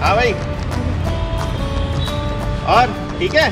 हाँ भाई। और ठीक है?